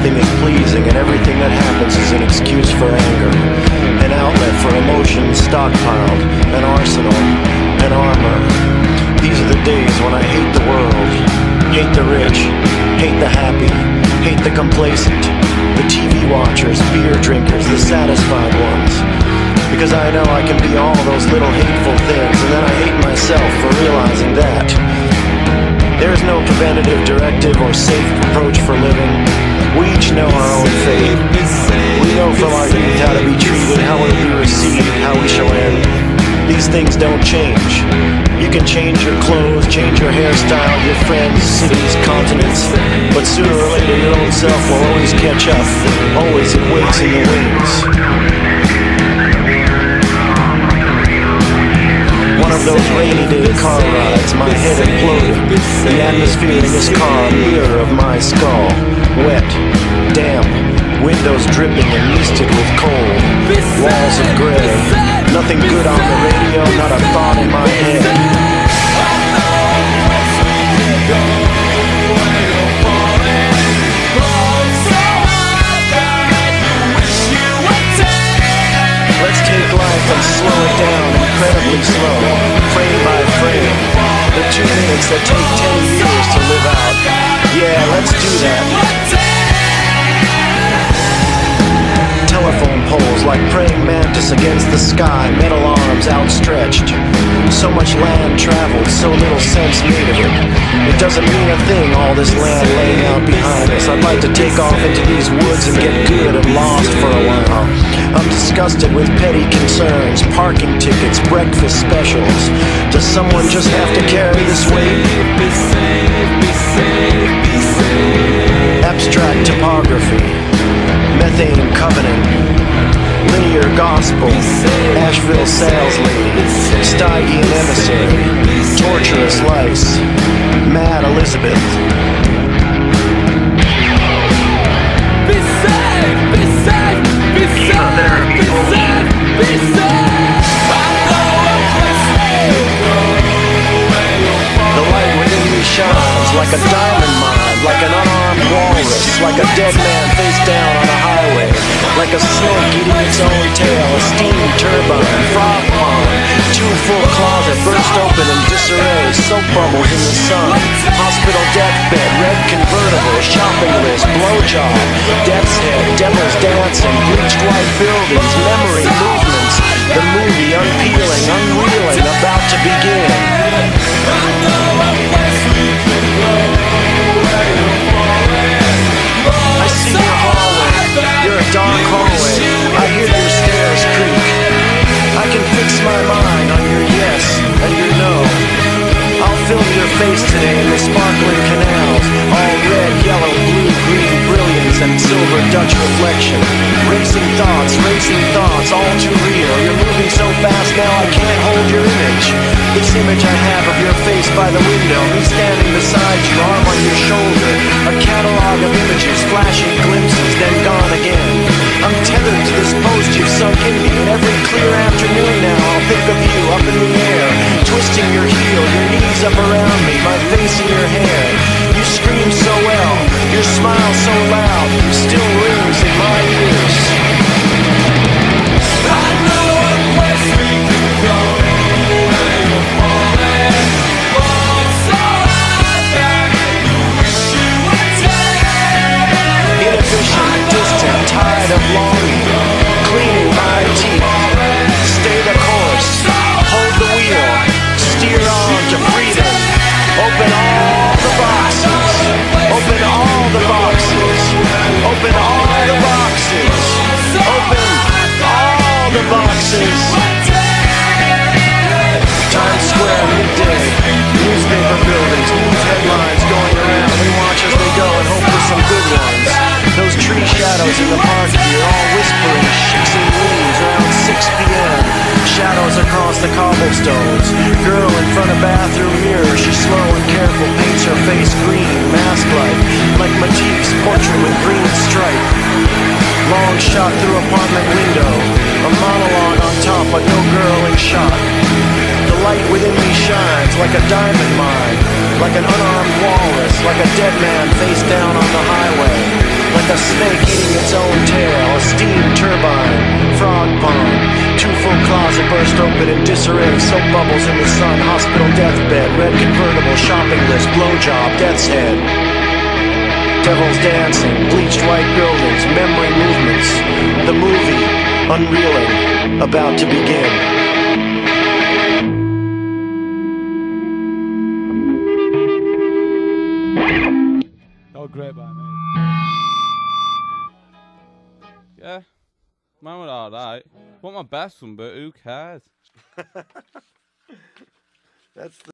nothing is pleasing and everything that happens is an excuse for anger, an outlet for emotions stockpiled, an arsenal, an armor. These are the days when I hate the world, hate the rich, hate the happy, hate the complacent, the TV watchers, beer drinkers, the satisfied ones. Because I know I can be all those little hateful things, and then I hate myself for realizing that. There is no preventative directive or safe approach for living. We each know our own fate. We know from our youth how to be treated, how we'll be received, how we shall end. These things don't change. You can change your clothes, change your hairstyle, your friends, cities, continents, but sooner or later your own self will always catch up. Always it waits in the wings. One of those rainy day car rides, my head imploded. The atmosphere in this car, mirror of my skull. Wet, damp, windows dripping and misted with cold. Walls of gray, nothing good on the radio, not a thought in my head. Let's take life and slow it down incredibly slow, frame by frame. The two minutes that take ten years to live out. Yeah, let's do that. Like praying mantis against the sky, metal arms outstretched. So much land traveled, so little sense made of it. It doesn't mean a thing, all this land laying out behind us. I'd like to take off into these woods and get good and lost for a while. I'm disgusted with petty concerns, parking tickets, breakfast specials. Does someone just have to carry this weight? Gospel, Asheville sales lady, Stygian emissary, torturous lice, mad Elizabeth. The light within me shines like a diamond mine, like an unarmed walrus, like a dead man face down on a highway, like a snake eating its own tail, a steam turbine, frog pond, too full closet burst open in disarray, soap bubbles in the sun, hospital deathbed, red convertible, shopping list, blowjob, death's head, devils dancing, bleached white buildings, memory, movements, the movie unpeeling, unreeling, Dutch reflection. Racing thoughts, racing thoughts, all too real. You're moving so fast now I can't hold your image. This image I have of your face by the window, me standing beside you, arm on your shoulder. A catalog of images, flashing glimpses, then gone again. I'm tethered to this post you've sunk in me, every clear afternoon now I'll think of you up in the air, twisting your heel, your knees up around me, my face in your hair. You scream your smile so loud, still rings in my ears. The. Times Square, midday, newspaper buildings, news headlines going around. We watch as they go and hope for some good ones. Those tree shadows in the park here, all whispering, and leaves around 6 p.m. Shadows across the cobblestones. Girl in front of bathroom mirror, she slow and careful, paints her face green, mask-like, like Matisse's portrait with green shot through apartment window, a monologue on top, but no girl in shot. The light within me shines like a diamond mine, like an unarmed walrus, like a dead man face down on the highway. Like a snake eating its own tail, a steam turbine, frog pond. Too full closet burst open in disarray, soap bubbles in the sun, hospital deathbed, red convertible, shopping list, blowjob, death's head. Devils dancing, bleached white buildings, memory movements. The unreeling, about to begin. Oh, great by me. Yeah, mine were alright. Want my best one, but who cares? That's the